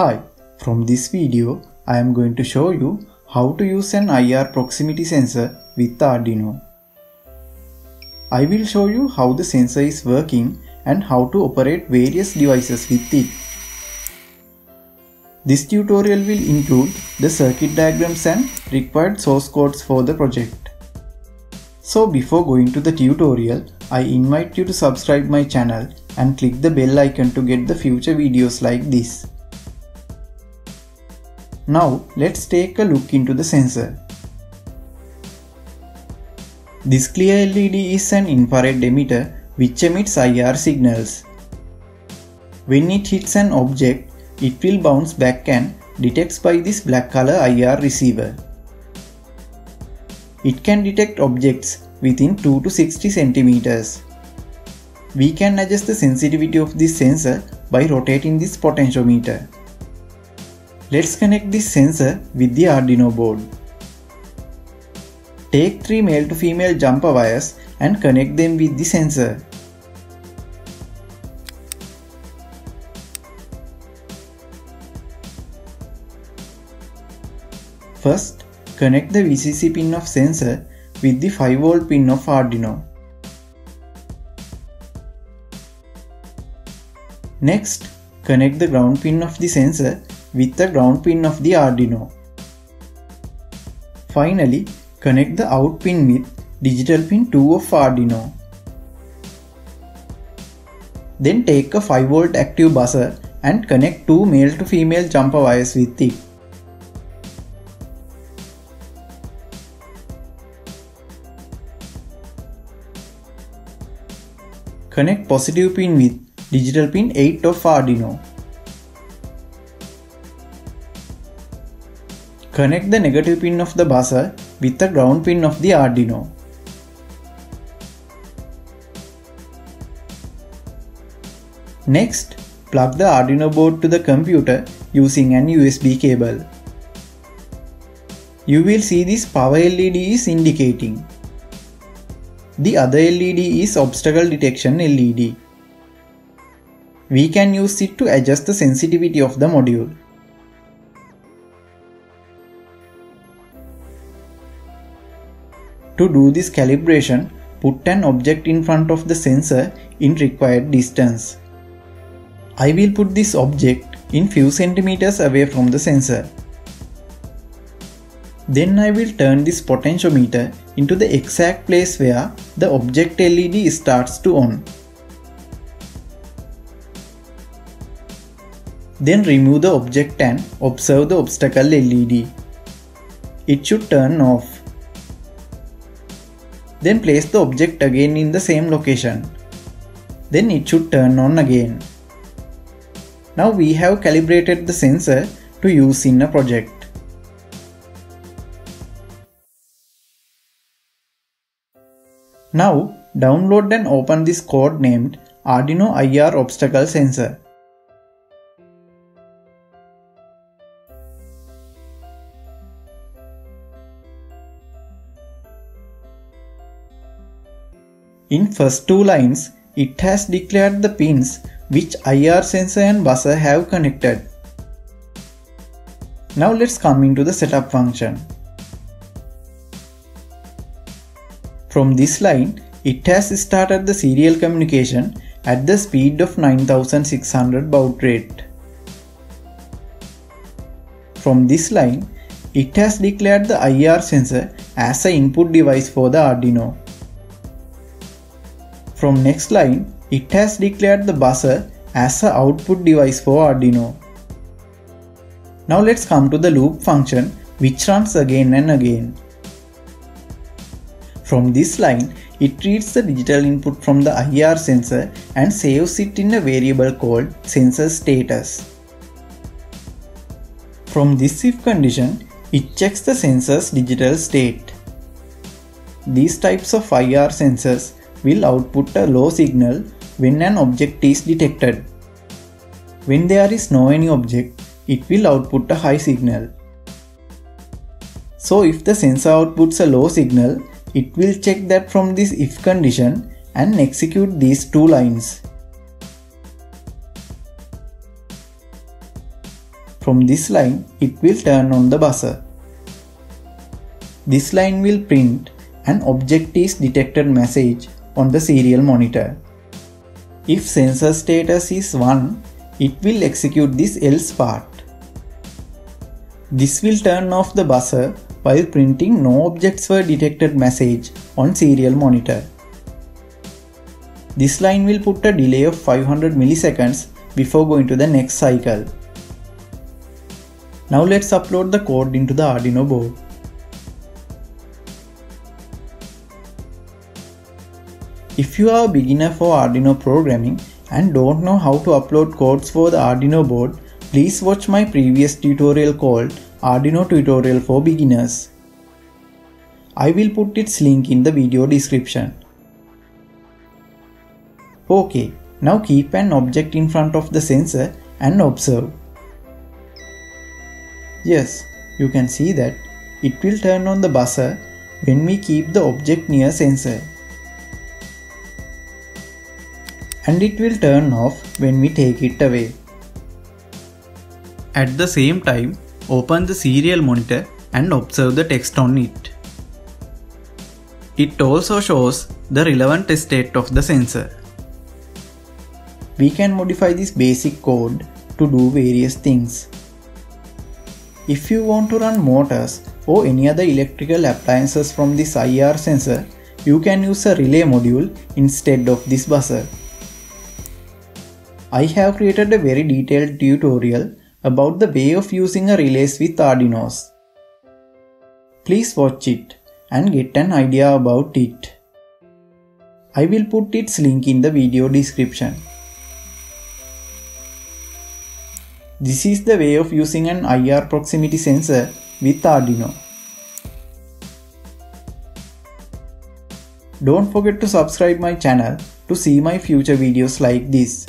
Hi, from this video I am going to show you how to use an IR proximity sensor with Arduino. I will show you how the sensor is working and how to operate various devices with it. This tutorial will include the circuit diagrams and required source codes for the project. So before going to the tutorial, I invite you to subscribe my channel and click the bell icon to get the future videos like this. Now let's take a look into the sensor. This clear LED is an infrared emitter which emits IR signals. When it hits an object, it will bounce back and detects by this black color IR receiver. It can detect objects within 2 to 60 centimeters. We can adjust the sensitivity of this sensor by rotating this potentiometer. Let's connect this sensor with the Arduino board. Take 3 male to female jumper wires and connect them with the sensor. First, connect the VCC pin of sensor with the 5V pin of Arduino. Next, connect the ground pin of the sensor with the ground pin of the Arduino. Finally, connect the out pin with digital pin 2 of Arduino. Then take a 5V active buzzer and connect two male to female jumper wires with it. Connect positive pin with digital pin 8 of Arduino. Connect the negative pin of the buzzer with the ground pin of the Arduino. Next, plug the Arduino board to the computer using an USB cable. You will see this power LED is indicating. The other LED is obstacle detection LED. We can use it to adjust the sensitivity of the module. To do this calibration, put an object in front of the sensor in required distance. I will put this object in few centimeters away from the sensor. Then I will turn this potentiometer into the exact place where the object LED starts to on. Then remove the object and observe the obstacle LED. It should turn off. Then place the object again in the same location. Then it should turn on again. Now we have calibrated the sensor to use in a project. Now download and open this code named Arduino IR obstacle sensor. In first two lines, it has declared the pins which IR sensor and buzzer have connected. Now let's come into the setup function. From this line, it has started the serial communication at the speed of 9600 baud rate. From this line, it has declared the IR sensor as an input device for the Arduino. From next line, it has declared the buzzer as an output device for Arduino. Now let's come to the loop function which runs again and again. From this line, it reads the digital input from the IR sensor and saves it in a variable called sensor status. From this if condition, it checks the sensor's digital state. These types of IR sensors will output a low signal when an object is detected. When there is no any object, it will output a high signal. So if the sensor outputs a low signal, it will check that from this if condition and execute these two lines. From this line, it will turn on the buzzer. This line will print an object is detected message on the serial monitor. If sensor status is 1, it will execute this else part. This will turn off the buzzer while printing no objects were detected message on serial monitor. This line will put a delay of 500 milliseconds before going to the next cycle. Now let's upload the code into the Arduino board. If you are a beginner for Arduino programming and don't know how to upload codes for the Arduino board, please watch my previous tutorial called Arduino tutorial for beginners. I will put its link in the video description. OK, now keep an object in front of the sensor and observe. Yes, you can see that it will turn on the buzzer when we keep the object near sensor. And it will turn off when we take it away. At the same time, open the serial monitor and observe the text on it. It also shows the relevant state of the sensor we can modify this basic code to do various things. If you want to run motors or any other electrical appliances from this IR sensor, you can use a relay module instead of this buzzer. I have created a very detailed tutorial about the way of using a relays with Arduinos. Please watch it and get an idea about it. I will put its link in the video description. This is the way of using an IR proximity sensor with Arduino. Don't forget to subscribe my channel to see my future videos like this.